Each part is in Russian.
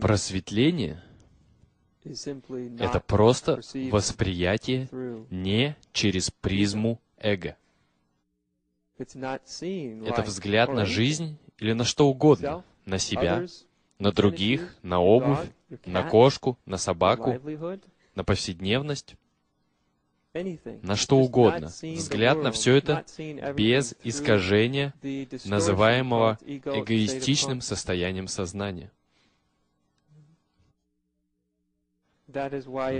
Просветление это просто восприятие не через призму эго. Это взгляд на жизнь или на что угодно. На себя, на других, на обувь, на кошку, на собаку, на повседневность, на что угодно. Взгляд на все это без искажения, называемого эгоистичным состоянием сознания.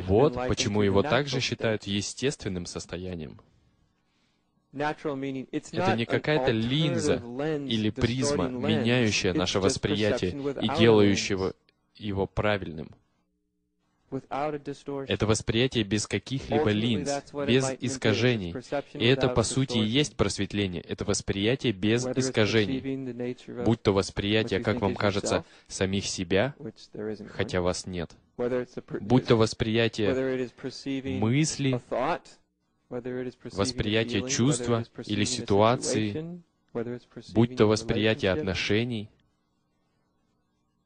Вот почему его также считают естественным состоянием. Это не какая-то линза или призма, меняющая наше восприятие и делающего его правильным. Это восприятие без каких-либо линз, без искажений. И это, по сути, и есть просветление. Это восприятие без искажений. Будь то восприятие, как вам кажется, самих себя, хотя вас нет. Будь то восприятие мысли, восприятие чувства или ситуации, будь то восприятие отношений,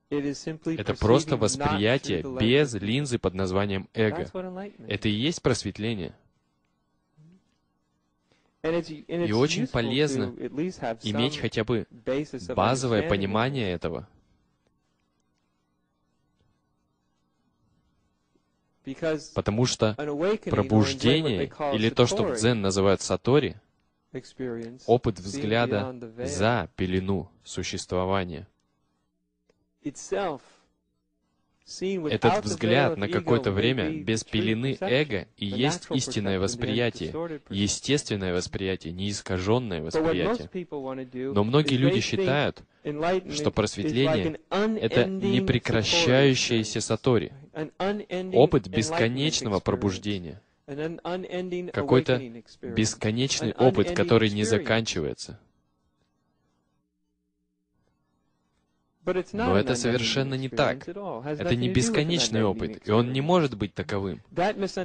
это просто восприятие без линзы под названием эго. Это и есть просветление. И очень полезно Иметь хотя бы базовое понимание этого. Потому что пробуждение, или то, что в дзен называют сатори, опыт взгляда за пелену существования. Этот взгляд на какое-то время без пелены эго и есть истинное восприятие, естественное восприятие, неискаженное восприятие. Но многие люди считают, что просветление это непрекращающееся сатори, опыт бесконечного пробуждения, какой-то бесконечный опыт, который не заканчивается. Но это совершенно не так. Это не бесконечный опыт, и он не может быть таковым.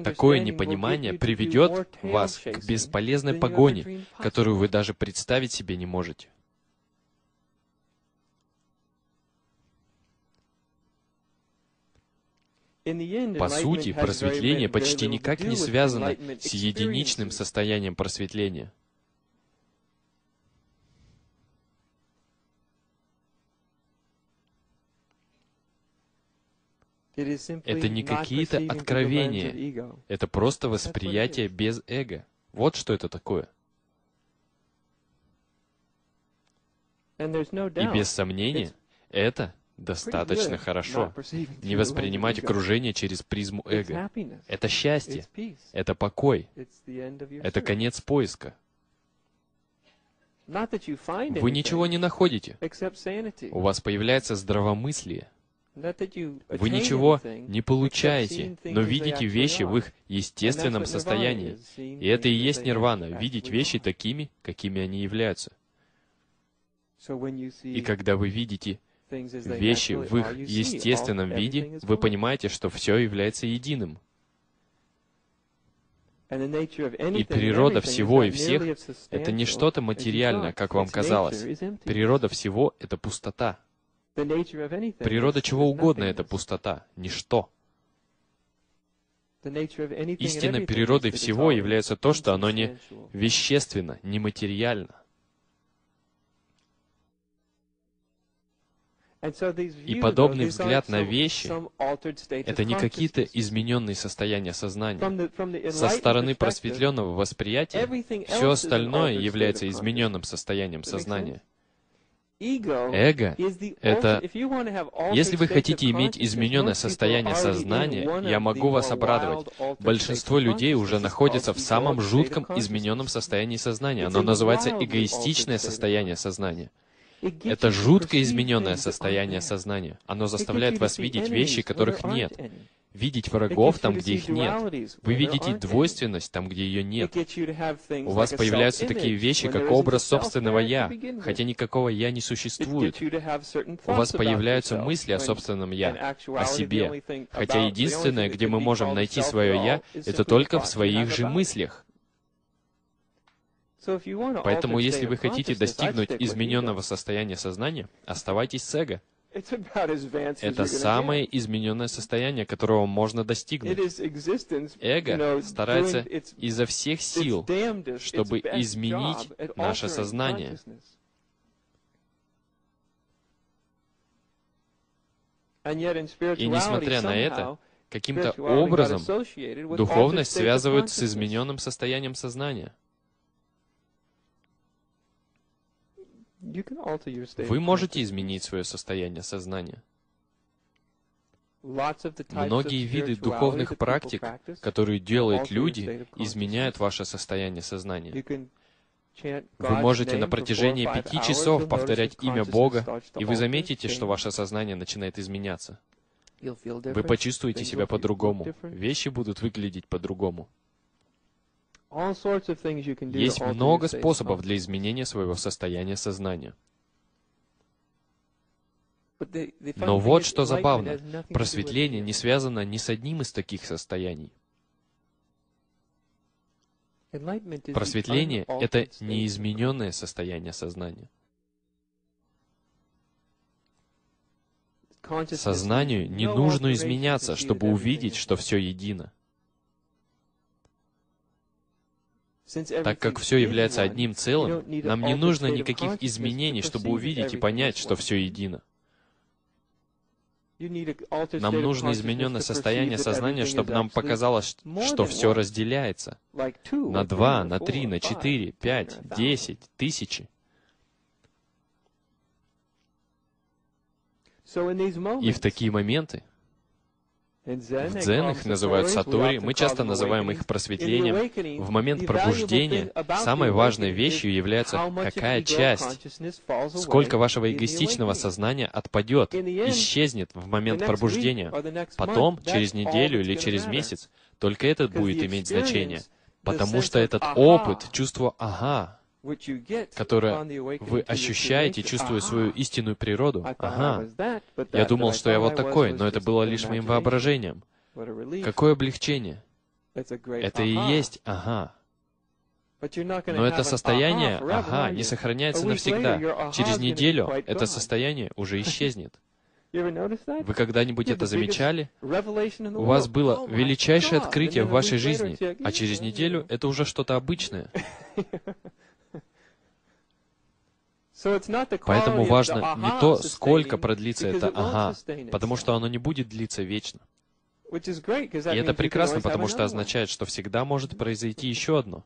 Такое непонимание приведет вас к бесполезной погоне, которую вы даже представить себе не можете. По сути, просветление почти никак не связано с единичным состоянием просветления. Это не какие-то откровения. Это просто восприятие без эго. Вот что это такое. И без сомнения, это достаточно хорошо. Не воспринимать окружение через призму эго. Это счастье, это покой, это конец поиска. Вы ничего не находите. У вас появляется здравомыслие. Вы ничего не получаете, но видите вещи в их естественном состоянии. И это и есть нирвана, видеть вещи такими, какими они являются. И когда вы видите вещи в их естественном виде, вы понимаете, что все является единым. И природа всего и всех это не что-то материальное, как вам казалось. Природа всего — это пустота. Природа чего угодно — это пустота, ничто. Истинной природой it's всего является то, что оно не вещественно, нематериально. And И подобный взгляд на вещи Это не какие-то измененные состояния сознания. Со стороны просветленного восприятия все остальное является измененным состоянием сознания. Эго это- Если вы хотите иметь измененное состояние сознания, я могу вас обрадовать. Большинство людей уже called в самом жутком измененном состоянии сознания. Оно называется эгоистичное состояние сознания. Это жутко измененное состояние сознания. Оно заставляет вас видеть вещи, которых нет. Видеть врагов там, где их нет. Вы видите двойственность там, где ее нет. У вас появляются такие вещи, как образ собственного «я», хотя никакого «я» не существует. У вас появляются мысли о собственном «я», о себе, хотя единственное, где мы можем найти свое «я», это только в своих же мыслях. Поэтому, если вы хотите достигнуть измененного состояния сознания, оставайтесь с эго. Это самое измененное состояние, которого можно достигнуть. Эго старается изо всех сил, чтобы изменить наше сознание. И несмотря на это, каким-то образом духовность связывают с измененным состоянием сознания. Вы можете изменить свое состояние сознания. Многие виды духовных практик, которые делают люди, изменяют ваше состояние сознания. Вы можете на протяжении пяти часов повторять имя Бога, и вы заметите, что ваше сознание начинает изменяться. Вы почувствуете себя по-другому. Вещи будут выглядеть по-другому. Есть много способов для изменения своего состояния сознания. Но вот что забавно. Просветление не связано ни с одним из таких состояний. Просветление — это неизмененное состояние сознания. Сознанию не нужно изменяться, чтобы увидеть, что все едино. Так как все является одним целым, нам не нужно никаких изменений, чтобы увидеть и понять, что все едино. Нам нужно измененное состояние сознания, чтобы нам показалось, что все разделяется. На два, на три, на четыре, пять, десять, тысячи. И в такие моменты в дзен их называют сатори, мы часто называем их просветлением. В момент пробуждения самой важной вещью является, какая часть, сколько вашего эгоистичного сознания отпадет, исчезнет в момент пробуждения. Потом, через неделю или через месяц, только это будет иметь значение. Потому что этот опыт, чувство «ага», которое вы ощущаете, чувствуя свою истинную природу, «ага». Я думал, что я вот такой, но это было лишь моим воображением. Какое облегчение! Это и есть «ага». Но это состояние «ага» не сохраняется навсегда. Через неделю это состояние уже исчезнет. Вы когда-нибудь это замечали? У вас было Oh величайшее открытие в вашей жизни, а через неделю это уже что-то обычное. Поэтому важно не то, сколько продлится это «ага», потому что оно не будет длиться вечно. И это прекрасно, потому что означает, что всегда может произойти еще одно.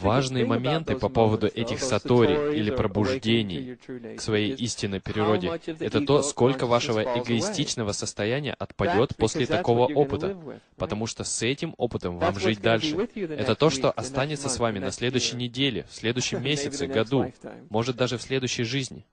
Важные моменты по поводу этих сатори или пробуждений к своей истинной природе, это то, сколько вашего эгоистичного состояния отпадет после такого опыта, потому что с этим опытом вам жить дальше. Это то, что останется с вами на следующей неделе, в следующем месяце, году, может даже в следующей жизни.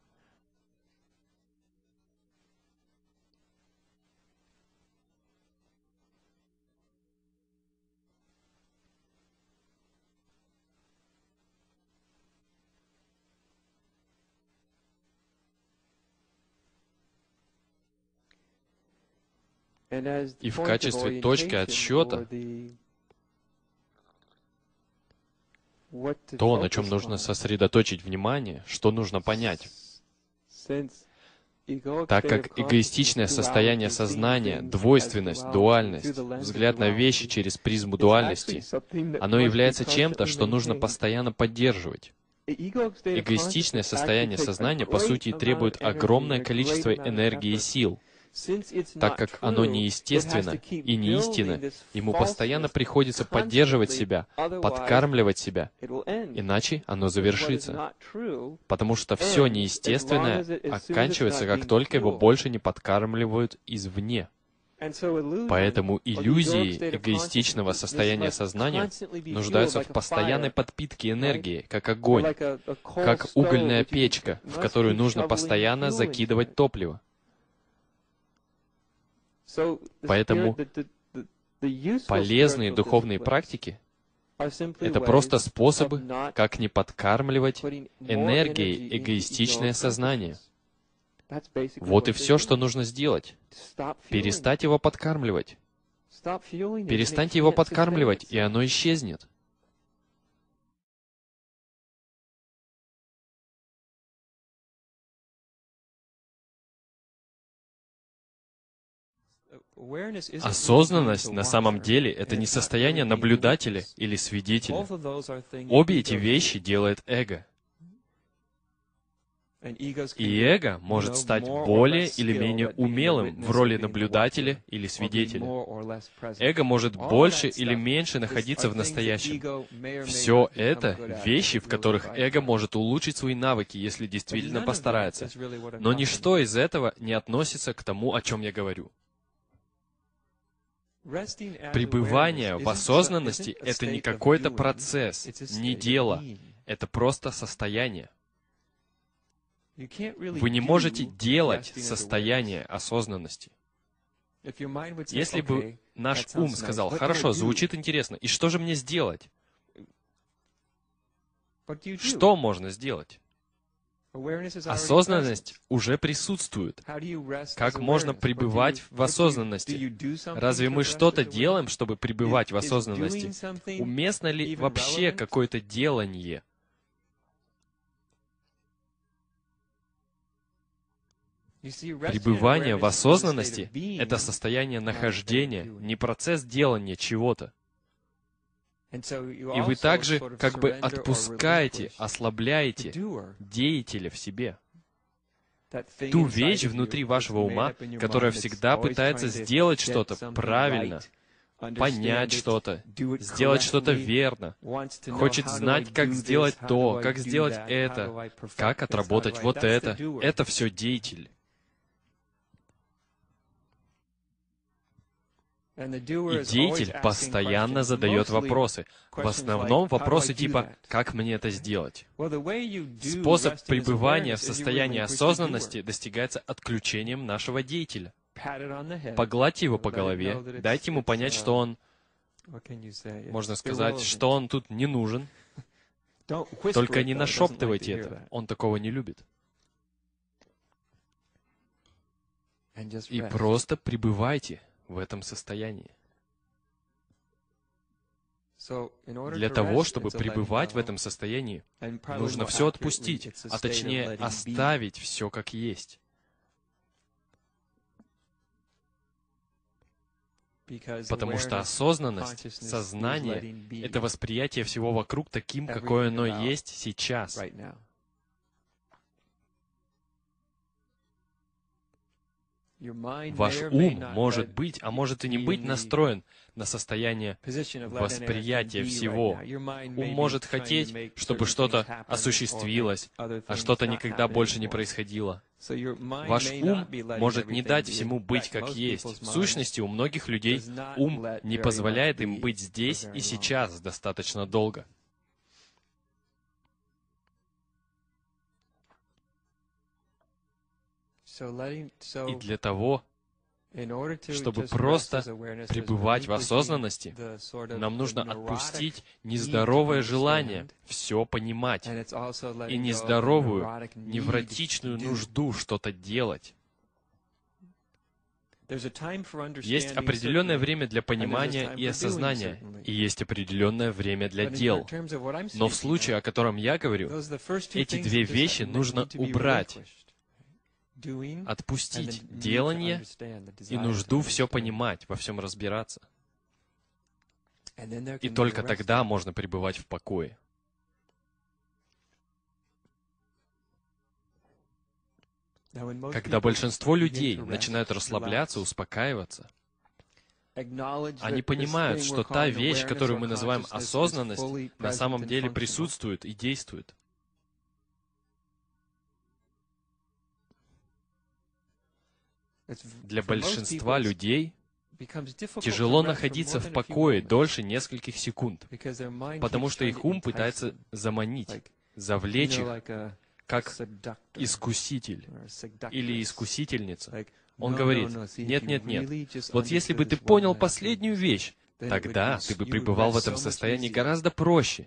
И в качестве точки отсчета То, на чем нужно сосредоточить внимание, что нужно понять. Так как эгоистичное состояние сознания, двойственность, дуальность, взгляд на вещи через призму дуальности, оно является чем-то, что нужно постоянно поддерживать. Эгоистичное состояние сознания, по сути, требует огромное количество энергии и сил. Так как оно неестественно и не истинно, building this ему постоянно приходится поддерживать себя, подкармливать себя, иначе оно завершится. Потому что все неестественное оканчивается, как только его больше не подкармливают извне. Поэтому иллюзии эгоистичного состояния сознания нуждаются в постоянной подпитке энергии, как огонь, как угольная печка, в которую нужно постоянно закидывать топливо. Поэтому Полезные духовные практики это просто способы, как не подкармливать энергией эгоистичное сознание. Вот и все, что нужно сделать. Перестать его подкармливать. Перестаньте его подкармливать, и оно исчезнет. Осознанность на самом деле это не состояние наблюдателя или свидетеля. Обе эти вещи делает эго. И эго может стать более или менее умелым в роли наблюдателя или свидетеля. Эго может больше или меньше находиться в настоящем. Все это вещи, в которых эго может улучшить свои навыки, если действительно постарается. Но ничто из этого не относится к тому, о чем я говорю. Пребывание в осознанности — это не какой-то процесс, не дело. Это просто состояние. Вы не можете делать состояние осознанности. Если бы наш ум сказал, хорошо, звучит интересно, и что же мне сделать? Что можно сделать? Осознанность уже присутствует. Как можно пребывать в осознанности? Разве мы что-то делаем, чтобы пребывать в осознанности? Уместно ли вообще какое-то делание? Пребывание в осознанности — это состояние нахождения, не процесс делания чего-то. И вы также как бы отпускаете, ослабляете деятеля в себе. Ту вещь внутри вашего ума, которая всегда пытается сделать что-то правильно, понять что-то, сделать что-то верно, хочет знать, как сделать то, как сделать это, как отработать вот это. Это все деятель. И деятель постоянно задает вопросы. В основном вопросы типа «Как мне это сделать?». Способ пребывания в состоянии осознанности достигается отключением нашего деятеля. Погладьте его по голове, дайте ему понять, что он, можно сказать, что он тут не нужен. Только не нашептывайте это, он такого не любит. И просто пребывайте в этом состоянии. Для того, чтобы пребывать в этом состоянии, нужно все отпустить, а точнее оставить все как есть. Потому что осознанность, сознание — это восприятие всего вокруг таким, какое оно есть сейчас. Ваш ум может быть, а может и не быть настроен на состояние восприятия всего. Ум может хотеть, чтобы что-то осуществилось, а что-то никогда больше не происходило. Ваш ум может не дать всему быть как есть. В сущности, у многих людей ум не позволяет им быть здесь и сейчас достаточно долго. И для того, чтобы просто пребывать в осознанности, нам нужно отпустить нездоровое желание все понимать и нездоровую, невротичную нужду что-то делать. Есть определенное время для понимания и осознания, и есть определенное время для дел. Но в случае, о котором я говорю, эти две вещи нужно убрать отпустить делание и нужду все понимать, во всем разбираться. И только тогда можно пребывать в покое. Когда большинство людей начинают расслабляться, успокаиваться, они понимают, что та вещь, которую мы называем осознанность, на самом деле присутствует и действует. Для большинства людей тяжело находиться в покое дольше нескольких секунд, потому что их ум пытается заманить, завлечь их, как искуситель или искусительница. Он говорит, нет, нет, нет, вот если бы ты понял последнюю вещь, Тогда ты бы пребывал в этом состоянии гораздо проще.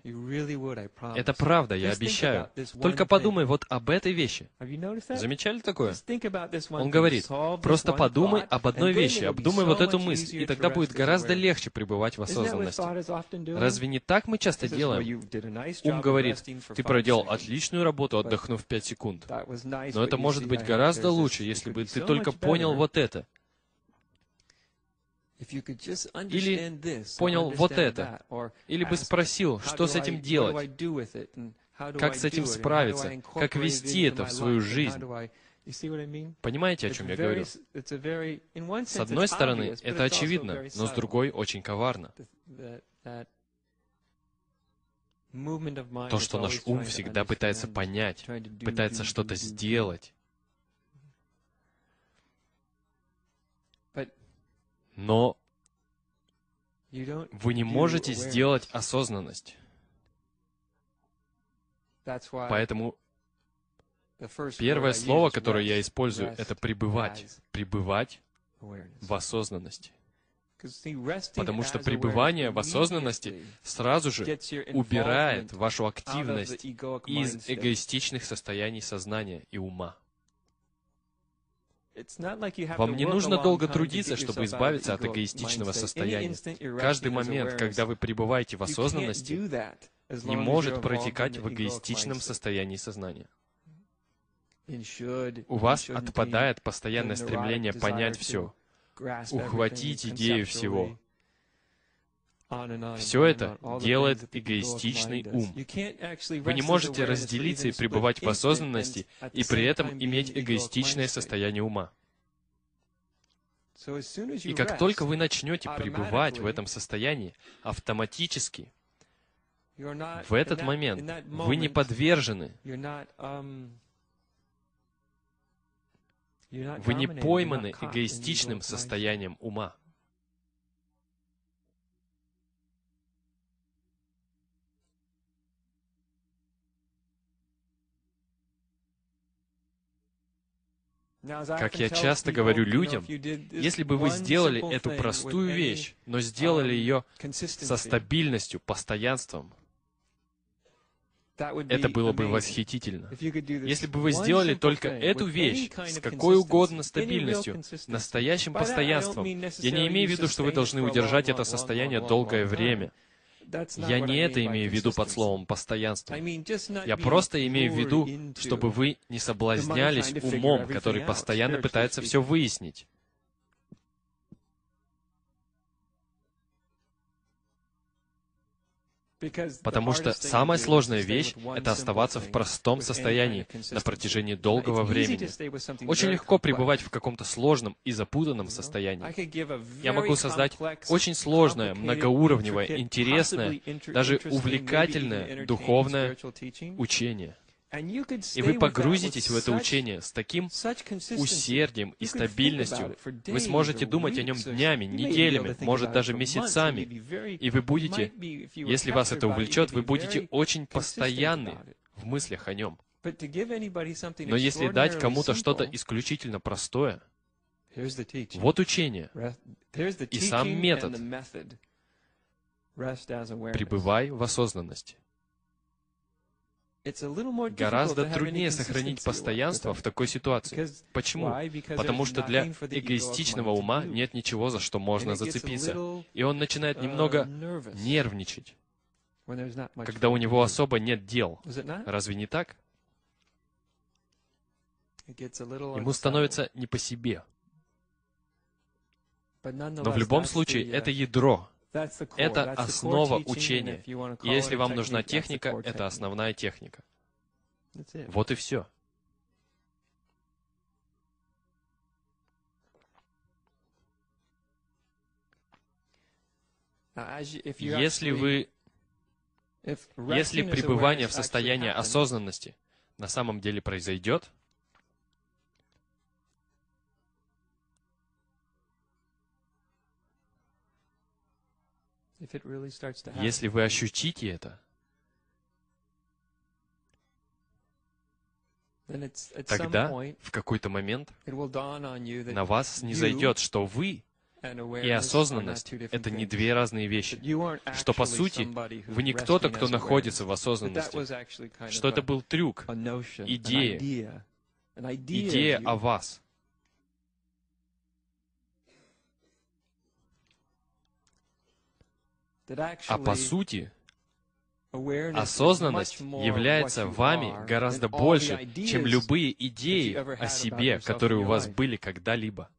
Это правда, я обещаю. Только подумай вот об этой вещи. Замечали такое? Он говорит, просто подумай об одной вещи, обдумай вот эту мысль, и тогда будет гораздо легче пребывать в осознанности. Разве не так мы часто делаем? Ум говорит, ты проделал отличную работу, отдохнув 5 секунд. Но это может быть гораздо лучше, если бы ты только понял вот это. Или понял вот это, или бы спросил, что с этим делать, как с этим справиться, как вести это в свою жизнь. Понимаете, о чем я говорю? С одной стороны, это очевидно, но с другой очень коварно. То, что наш ум всегда пытается понять, пытается что-то сделать. Но вы не можете сделать осознанность. Поэтому первое слово, которое я использую, это пребывать. Пребывать в осознанности. Потому что пребывание в осознанности сразу же убирает вашу активность из эгоистичных состояний сознания и ума. Вам не нужно долго трудиться, чтобы избавиться от эгоистичного состояния. Каждый момент, когда вы пребываете в осознанности, не может протекать в эгоистичном состоянии сознания. У вас отпадает постоянное стремление понять все, ухватить идею всего. Все это делает эгоистичный ум. Вы не можете разделиться и пребывать в осознанности, и при этом иметь эгоистичное состояние ума. И как только вы начнете пребывать в этом состоянии, автоматически, в этот момент вы не подвержены, вы не пойманы эгоистичным состоянием ума. Как я часто говорю людям, если бы вы сделали эту простую вещь, но сделали ее со стабильностью, постоянством, это было бы восхитительно. Если бы вы сделали только эту вещь с какой угодно стабильностью, настоящим постоянством, я не имею в виду, что вы должны удержать это состояние долгое время. Я не это имею в виду под словом «постоянство». Я просто имею в виду, чтобы вы не соблазнялись умом, который постоянно пытается все выяснить. Потому что самая сложная вещь — это оставаться в простом состоянии на протяжении долгого времени. Очень легко пребывать в каком-то сложном и запутанном состоянии. Я могу создать очень сложное, многоуровневое, интересное, даже увлекательное духовное учение. И вы погрузитесь в это учение с таким усердием и стабильностью. Вы сможете думать о нем днями, неделями, может даже месяцами. И вы будете, если вас это увлечет, вы будете очень постоянны в мыслях о нем. Но если дать кому-то что-то исключительно простое, вот учение и сам метод. Пребывай в осознанности. Гораздо труднее сохранить постоянство в такой ситуации. Почему? Потому что для эгоистичного ума нет ничего, за что можно зацепиться. И он начинает немного uh, нервничать, когда у него особо нет дел. Разве не так? Ему становится не по себе. Но в любом случае, это uh, ядро, это основа учения. И если вам нужна техника, это основная техника. Вот и все. Если вы, если пребывание в состоянии осознанности на самом деле произойдет, Если вы ощутите это, тогда в какой-то момент на вас не зайдет, что вы и осознанность — это не две разные вещи. Что, по сути, вы не кто-то, кто находится в осознанности. Что это был трюк, идея, идея о вас. А по сути, осознанность является вами гораздо больше, чем любые идеи о себе, которые у вас были когда-либо.